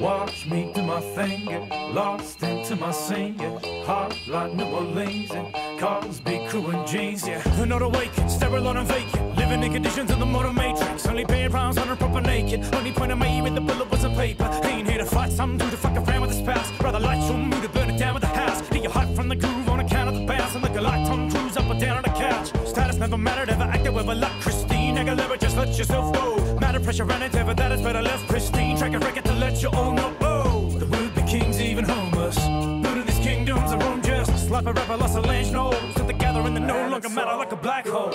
Watch me do my thing, get lost into my scene, yeah. Hot like New Orleans, and cars be crew and jeans, yeah. Another awakened, sterile and vacant, living in conditions of the modern matrix. Only paying pounds on a proper naked. Only point I made with the bullet was a paper. Ain't here to fight some dude to fuck around with his past. Rather light your mood to burn it down with the house. Get your hot from the groove on account of the bass. And a like Cruise up or down on the couch. Status never mattered, ever acted with a luck. Christina, Aguilera, just let yourself go. Matter pressure running, ever that is better left pristine. Track a record to let you all know. Oh, the would be kings, even homeless. Who to these kingdoms are unjust. Slap a rapper, lost a lange nose. Sit together and they no longer matter like a black hole.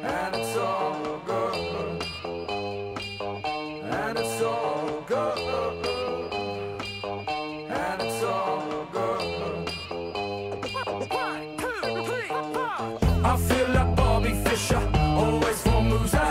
And it's all good. And it's all good. And. I feel like Bobby Fischer, always four moves ahead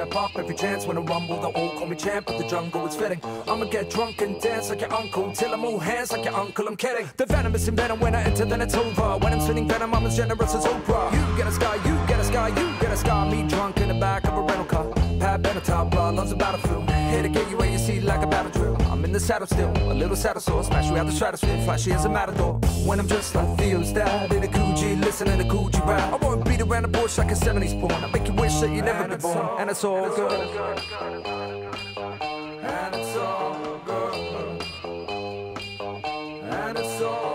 step up every chance when I rumble. They all call me champ, but the jungle is fitting. I'ma get drunk and dance like your uncle till I'm all hands like your uncle. I'm kidding. The venomous in venom when I enter, then it's over. When I'm spinning venom, I'm as generous as Oprah. You get a sky, you get a sky, you get a sky. Me drunk in the back of a rental car. Pat Benatar, blood loves a battlefield. Here to get the saddle still, a little saddle sore. Smash you out the stratosphere, flashy as a matador. When I'm just like Theo's dad in a Coogi, listening to Kool G Rap. I won't beat around the bush like a 70s porn. I make you wish that you never been born, and it's all good. And it's all good. And it's all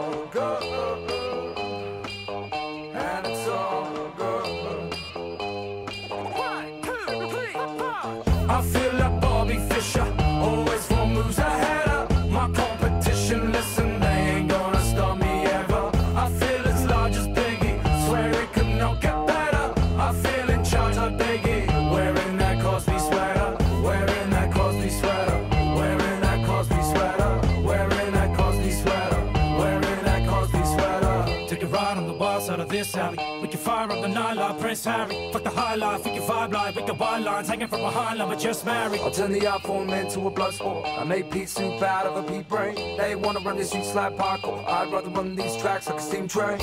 this alley. We can fire up the like Prince Harry. Fuck the high life, we can vibe like we can wild lines hanging from behind like we're just married. I'll turn the form into a blood sport. I made pea soup out of a pea brain. They wanna run these streets like parkour. I'd rather run these tracks like a steam train.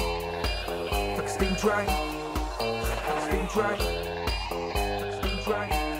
Like a steam train. Like a steam train. Like a steam train.